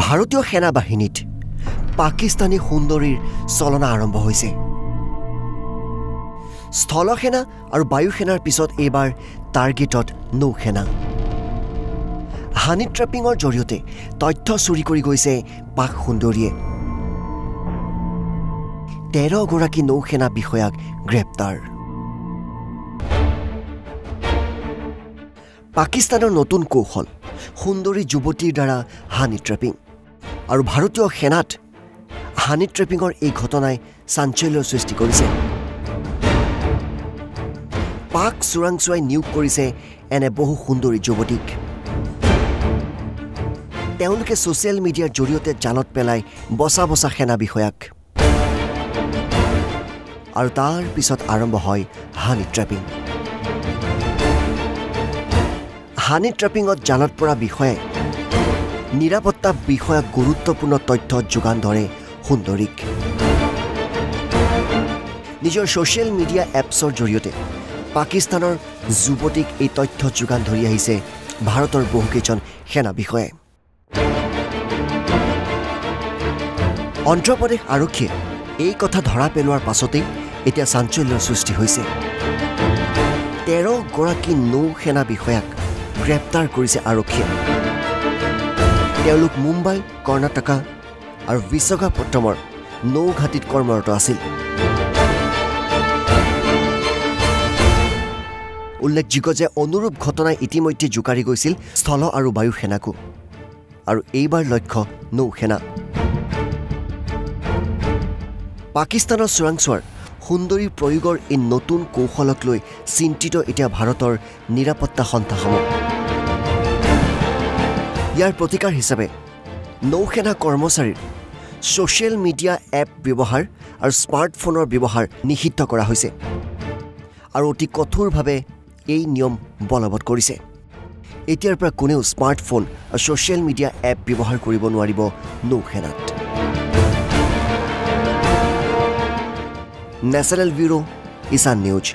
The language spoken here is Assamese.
ভাৰতীয় সেনা বাহিনীত পাকিস্তানী সুন্দৰীৰ চলনা আৰম্ভ হৈছে। স্থলসেনা আৰু বায়ুসেনাৰ পিছত এইবাৰ টাৰ্গেটত নৌসেনা। হানি ট্ৰেপিঙৰ জৰিয়তে তথ্য চুৰি কৰি গৈছে পাক সুন্দৰীয়ে। তেৰগৰাকী নৌসেনা বিষয়াক গ্ৰেপ্তাৰ। পাকিস্তানৰ নতুন কৌশল সুন্দৰী যুৱতীৰ দ্বাৰা হানি ট্ৰেপিং। আৰু ভাৰতীয় সেনাত হানি ট্ৰেপিঙৰ এই ঘটনাই চাঞ্চল্যৰ সৃষ্টি কৰিছে। পাক চোৰাংচোৱাই নিয়োগ কৰিছে এনে বহু সুন্দৰী যুৱতীক। তেওঁলোকে ছ'চিয়েল মিডিয়াৰ জৰিয়তে জালত পেলাই বচা বচা সেনা বিষয়াক। আৰু তাৰ পিছত আৰম্ভ হয় হানি ট্ৰেপিং। হানি ট্ৰেপিঙত জালত পৰা বিষয়াই নিৰাপত্তা বিষয়াক গুৰুত্বপূৰ্ণ তথ্য যোগান ধৰে সুন্দৰীক। নিজৰ ছ'চিয়েল মিডিয়া এপছৰ জৰিয়তে পাকিস্তানৰ যুৱতীক এই তথ্য যোগান ধৰি আহিছে ভাৰতৰ বহুকেইজন সেনা বিষয়াই। অন্ধ্ৰপ্ৰদেশ আৰক্ষীয়ে এই কথা ধৰা পেলোৱাৰ পাছতেই এতিয়া চাঞ্চল্যৰ সৃষ্টি হৈছে। তেৰগৰাকী নৌ সেনা বিষয়াক গ্ৰেপ্তাৰ কৰিছে আৰক্ষীয়ে। তেওঁলোক মুম্বাই কৰ্ণাটকা আৰু বিশাখাপট্টমৰ নৌঘাটিত কৰ্মৰত আছিল। উল্লেখযোগ্য যে অনুৰূপ ঘটনাই ইতিমধ্যে জোকাৰি গৈছিল স্থল আৰু বায়ু সেনাকো। আৰু এইবাৰ লক্ষ্য নৌসেনা পাকিস্তানৰ চোৰাংচোৱাৰ সুন্দৰী প্ৰয়োগৰ এই নতুন কৌশলক লৈ চিন্তিত এতিয়া ভাৰতৰ নিৰাপত্তা সন্থাসমূহ। ইয়াৰ প্ৰতিকাৰ হিচাপে নৌসেনা কৰ্মচাৰীৰ ছ'চিয়েল মিডিয়া এপ ব্যৱহাৰ আৰু স্মাৰ্টফোনৰ ব্যৱহাৰ নিষিদ্ধ কৰা হৈছে আৰু অতি কঠোৰভাৱে এই নিয়ম বলবৎ কৰিছে। এতিয়াৰ পৰা কোনেও স্মাৰ্টফোন আৰু ছ'চিয়েল মিডিয়া এপ ব্যৱহাৰ কৰিব নোৱাৰিব নৌসেনাত। নেশ্যনেল ব্যুৰ ইছান নিউজ।